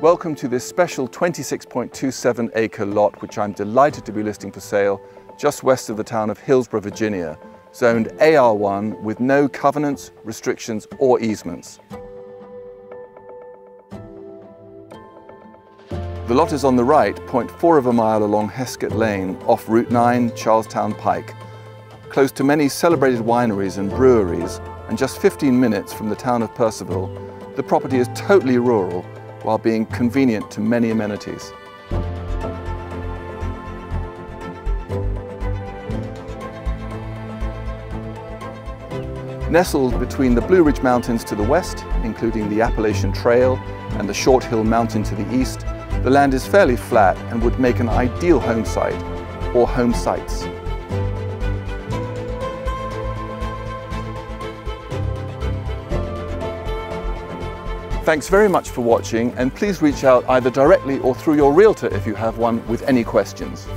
Welcome to this special 26.27 acre lot which I'm delighted to be listing for sale just west of the town of Hillsboro, Virginia, zoned AR1 with no covenants, restrictions or easements. The lot is on the right, 0.4 of a mile along Heskett Lane off Route 9, Charlestown Pike, close to many celebrated wineries and breweries and just 15 minutes from the town of Purcellville, the property is totally rural while being convenient to many amenities. Nestled between the Blue Ridge Mountains to the west, including the Appalachian Trail and the Short Hill Mountain to the east, the land is fairly flat and would make an ideal home site, or home sites. Thanks very much for watching and please reach out either directly or through your realtor if you have one with any questions.